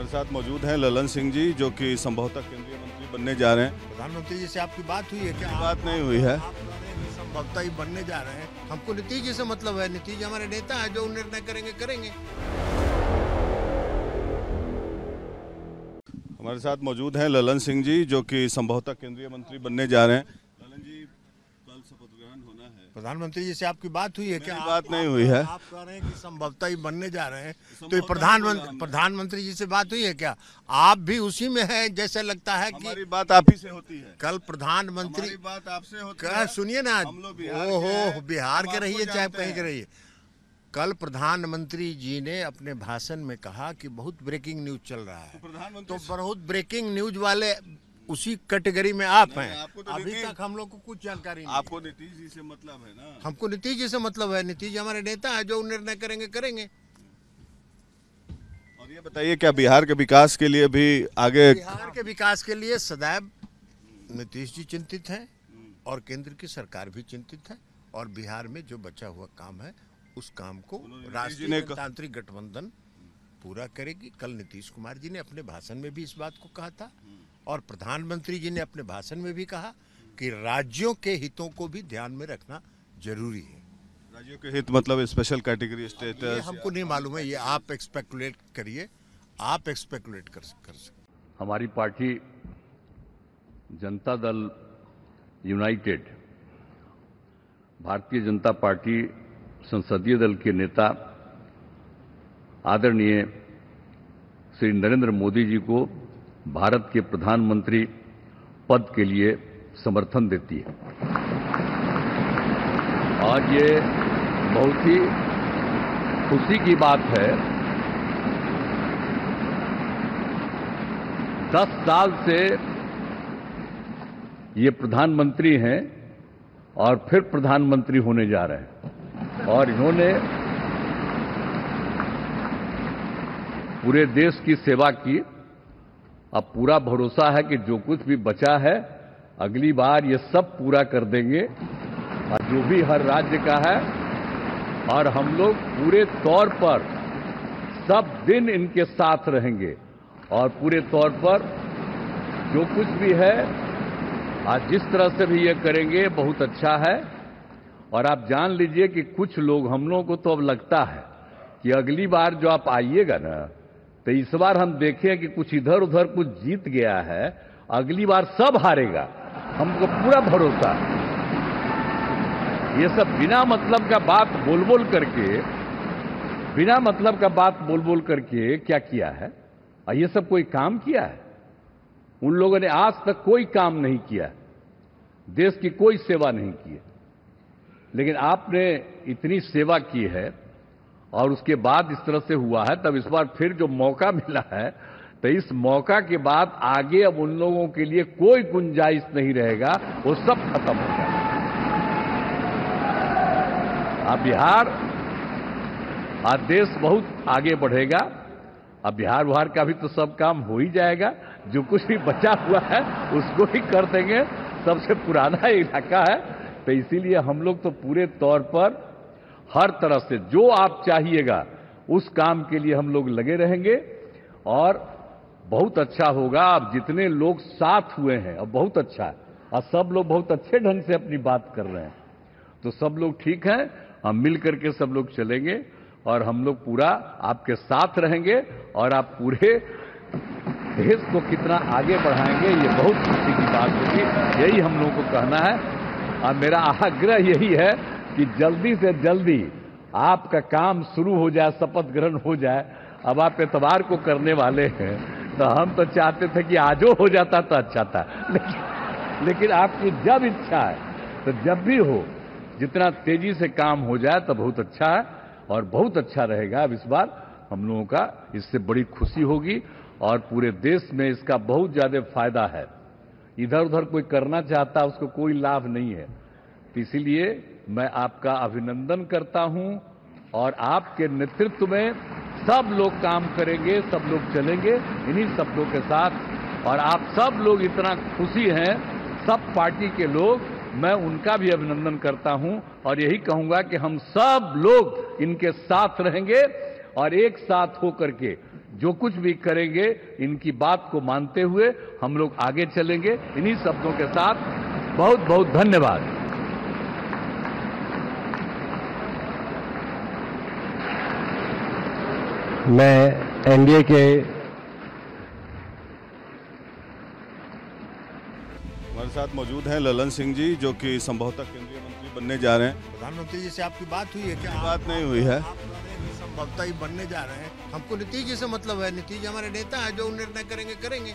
हमारे साथ मौजूद हैं ललन सिंह जी जो कि संभवतः केंद्रीय मंत्री बनने जा रहे हैं। प्रधानमंत्री जी से आपकी बात हुई है क्या? बात नहीं हुई है। संभवतः ही बनने जा रहे हैं। हमको नीतीश जी से मतलब है नीतीश जी हमारे नेता है जो निर्णय करेंगे करेंगे। हमारे साथ मौजूद हैं ललन सिंह जी जो कि संभवतः केंद्रीय मंत्री बनने जा रहे हैं। शपथ ग्रहण होना है। प्रधानमंत्री जी से आपकी बात हुई है क्या? मेरी आप- बात नहीं हुई है। आप कह रहे हैं कि संभवतः ही बनने जा रहे हैं। तो ये प्रधानमंत्री प्रधानमंत्री जी से बात हुई है क्या? आप भी उसी में है जैसे लगता है कि हमारी बात आप ही से होती है। कल प्रधानमंत्री बात आपसे होती है। सुनिए ना ओहो बिहार के रहिए चाहे कहीं के रहिए। कल प्रधानमंत्री जी ने अपने भाषण में कहा कि बहुत ब्रेकिंग न्यूज़ चल रहा है। प्रधानमंत्री तो बहुत ब्रेकिंग न्यूज़ वाले उसी कैटेगरी में आप हैं। तो अभी तक हम लोग को कुछ जानकारी नहीं आपको नीतीश जी से मतलब है ना। हमको नीतीश जी से मतलब है। नीतीश जी हमारे नेता है जो निर्णय करेंगे करेंगे। और ये बताइए क्या बिहार के विकास के लिए भी आगे बिहार के विकास के लिए सदैव नीतीश जी चिंतित हैं और केंद्र की सरकार भी चिंतित है और बिहार में जो बचा हुआ काम है उस काम को राष्ट्रीय ने जनतांत्रिक गठबंधन पूरा करेगी। कल नीतीश कुमार जी ने अपने भाषण में भी इस बात को कहा था। और प्रधानमंत्री जी ने अपने भाषण में भी कहा कि राज्यों के हितों को भी ध्यान में रखना ज़रूरी है। राज्यों के हित मतलब स्पेशल कैटेगरी स्टेटस हमको नहीं मालूम है ये आप एक्सपेकुलेट करिए आप एक्सपेकुलेट कर कर सकते हमारी party Janata Dal United Bharatiya Janata party संसदीय दल के नेता आदरणीय श्री नरेंद्र मोदी जी को भारत के प्रधानमंत्री पद के लिए समर्थन देती है। और ये बहुत ही खुशी की बात है। दस साल से ये प्रधानमंत्री हैं और फिर प्रधानमंत्री होने जा रहे हैं। और इन्होंने पूरे देश की सेवा की। अब पूरा भरोसा है कि जो कुछ भी बचा है, अगली बार ये सब पूरा कर देंगे। और जो भी हर राज्य का है, और हम लोग पूरे तौर पर सब दिन इनके साथ रहेंगे। और पूरे तौर पर जो कुछ भी है, आज जिस तरह से भी ये करेंगे, बहुत अच्छा है। और आप जान लीजिए कि कुछ लोग हम लोगों को तो अब लगता है कि अगली बार जो आप आइएगा ना तो इस बार हम देखें कि कुछ इधर उधर कुछ जीत गया है, अगली बार सब हारेगा। हमको पूरा भरोसा है। ये सब बिना मतलब का बात बोल बोल करके, बिना मतलब का बात बोल बोल करके क्या किया है? और ये सब कोई काम किया है? उन लोगों ने आज तक कोई काम नहीं किया। देश की कोई सेवा नहीं की लेकिन आपने इतनी सेवा की है और उसके बाद इस तरह से हुआ है, तब इस बार फिर जो मौका मिला है तो इस मौका के बाद आगे अब उन लोगों के लिए कोई गुंजाइश नहीं रहेगा, वो सब खत्म हो जाएगा। अब बिहार, आज देश बहुत आगे बढ़ेगा, अब बिहार बिहार का भी तो सब काम हो ही जाएगा, जो कुछ भी बचा हुआ है, उसको ही कर देंगे, सबसे पुराना इलाका है तो इसीलिए हम लोग तो पूरे तौर पर हर तरह से जो आप चाहिएगा, उस काम के लिए हम लोग लगे रहेंगे। और बहुत अच्छा होगा, आप जितने लोग साथ हुए हैं, अब बहुत अच्छा है। और सब लोग बहुत अच्छे ढंग से अपनी बात कर रहे हैं। तो सब लोग ठीक हैं, हम मिल करके सब लोग चलेंगे, और हम लोग पूरा आपके साथ रहेंगे, और आप पूरे देश को कितना आगे बढ़ाएँगे, ये बहुत खुशी की बात होगी। यही हम लोगों को कहना है। और मेरा आग्रह यही है कि जल्दी से जल्दी आपका काम शुरू हो जाए, शपथ ग्रहण हो जाए। अब आप एतवार को करने वाले हैं तो हम तो चाहते थे कि आजो हो जाता तो अच्छा था। लेकिन लेकिन आपकी जब इच्छा है तो जब भी हो, जितना तेज़ी से काम हो जाए तो बहुत अच्छा है और बहुत अच्छा रहेगा। अब इस बार हम लोगों का इससे बड़ी खुशी होगी और पूरे देश में इसका बहुत ज़्यादा फ़ायदा है। इधर उधर कोई करना चाहता, उसको कोई लाभ नहीं है। इसीलिए मैं आपका अभिनंदन करता हूँ और आपके नेतृत्व में सब लोग काम करेंगे, सब लोग चलेंगे, इन्हीं शब्दों के साथ। और आप सब लोग इतना खुशी हैं, सब पार्टी के लोग, मैं उनका भी अभिनंदन करता हूँ और यही कहूँगा कि हम सब लोग इनके साथ रहेंगे और एक साथ होकर के जो कुछ भी करेंगे, इनकी बात को मानते हुए हम लोग आगे चलेंगे। इन्हीं शब्दों के साथ बहुत बहुत धन्यवाद। मैं एनडीए के हमारे साथ मौजूद हैं ललन सिंह जी जो कि संभवतः केंद्रीय मंत्री बनने जा रहे हैं। प्रधानमंत्री जी से आपकी बात हुई है क्या? बात नहीं हुई है। संभवतः ही बनने जा रहे हैं। हमको नीतीश जी से मतलब है नीतीश जी हमारे नेता है जो निर्णय करेंगे करेंगे।